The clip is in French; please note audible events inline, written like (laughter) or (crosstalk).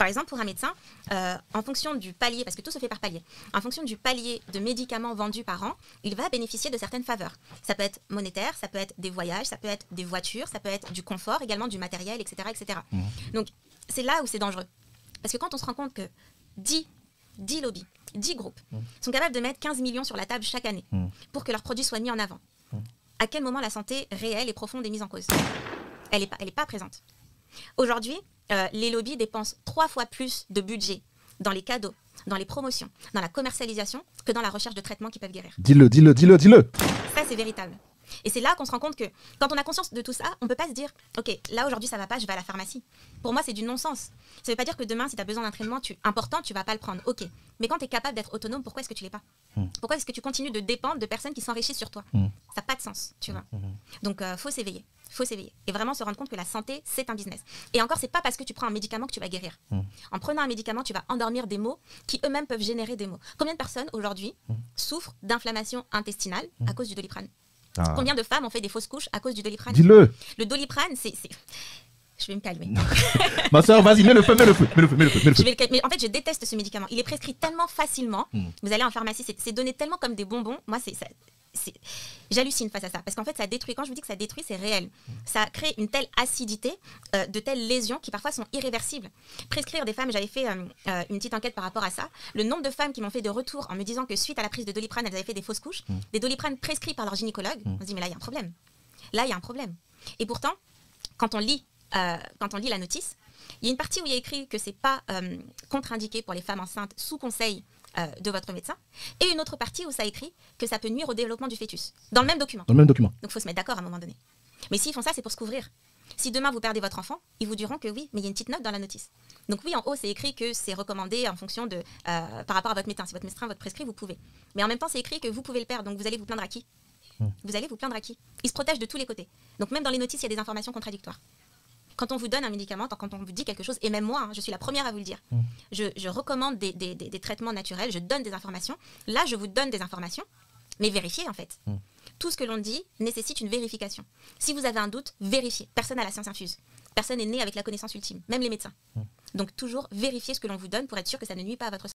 Par exemple, pour un médecin, euh, en fonction du palier, parce que tout se fait par palier, en fonction du palier de médicaments vendus par an, il va bénéficier de certaines faveurs. Ça peut être monétaire, ça peut être des voyages, ça peut être des voitures, ça peut être du confort, également du matériel, etc. etc. Donc, c'est là où c'est dangereux. Parce que quand on se rend compte que 10, 10 lobbies, 10 groupes sont capables de mettre 15 millions sur la table chaque année pour que leurs produits soient mis en avant, à quel moment la santé réelle et profonde est mise en cause? Elle n'est pas, elle est pas présente. Aujourd'hui, euh, les lobbies dépensent trois fois plus de budget dans les cadeaux, dans les promotions, dans la commercialisation que dans la recherche de traitements qui peuvent guérir. Dis-le, dis-le, dis-le, dis-le. Ça, c'est véritable. Et c'est là qu'on se rend compte que quand on a conscience de tout ça, on ne peut pas se dire, OK, là aujourd'hui ça va pas, je vais à la pharmacie. Pour moi, c'est du non-sens. Ça ne veut pas dire que demain, si tu as besoin d'un traitement tu, important, tu vas pas le prendre. OK. Mais quand tu es capable d'être autonome, pourquoi est-ce que tu l'es pas? Pourquoi est-ce que tu continues de dépendre de personnes qui s'enrichissent sur toi? Ça n'a pas de sens, tu vois. Donc, il faut s'éveiller. faut s'éveiller. Et vraiment se rendre compte que la santé, c'est un business. Et encore, c'est pas parce que tu prends un médicament que tu vas guérir. En prenant un médicament, tu vas endormir des maux qui eux-mêmes peuvent générer des maux. Combien de personnes aujourd'hui souffrent d'inflammation intestinale à cause du doliprane? Ah. Combien de femmes ont fait des fausses couches à cause du doliprane Dis-le. Le doliprane, c'est. Je vais me calmer. (laughs) Ma soeur, vas-y, mets le feu, mets le feu, mets le feu, mets le feu, mets le Je feu. vais le cal- Mais en fait, je déteste ce médicament. Il est prescrit tellement facilement. Hmm. Vous allez en pharmacie, c'est donné tellement comme des bonbons. Moi, c'est. J'hallucine face à ça. Parce qu'en fait, ça détruit. Quand je vous dis que ça détruit, c'est réel. Ça crée une telle acidité, euh, de telles lésions qui parfois sont irréversibles. Prescrire des femmes, j'avais fait euh, euh, une petite enquête par rapport à ça. Le nombre de femmes qui m'ont fait de retours en me disant que suite à la prise de doliprane, elles avaient fait des fausses couches, Hmm. des doliprane prescrits par leur gynécologue. On se dit, mais là, il y a un problème. Là, il y a un problème. Et pourtant, quand on lit, euh, quand on lit la notice, il y a une partie où il y a écrit que c'est pas contre-indiqué pour les femmes enceintes sous conseil euh, de votre médecin, et une autre partie où ça écrit que ça peut nuire au développement du fœtus, dans le même document. Dans le même document. Donc il faut se mettre d'accord à un moment donné. Mais s'ils font ça, c'est pour se couvrir. Si demain vous perdez votre enfant, ils vous diront que oui, mais il y a une petite note dans la notice. Donc oui, en haut, c'est écrit que c'est recommandé en fonction de, euh, par rapport à votre médecin. Si votre médecin votre prescrit, vous pouvez. Mais en même temps, c'est écrit que vous pouvez le perdre. Donc vous allez vous plaindre à qui? Vous allez vous plaindre à qui? Ils se protègent de tous les côtés. Donc même dans les notices, il y a des informations contradictoires. Quand on vous donne un médicament, quand on vous dit quelque chose, et même moi, hein, je suis la première à vous le dire, je, je recommande des, des- des- des traitements naturels, je donne des informations. Là, je vous donne des informations, mais vérifiez en fait. Tout ce que l'on dit nécessite une vérification. Si vous avez un doute, vérifiez. Personne n'a la science infuse. Personne n'est né avec la connaissance ultime, même les médecins. Donc toujours vérifiez ce que l'on vous donne pour être sûr que ça ne nuit pas à votre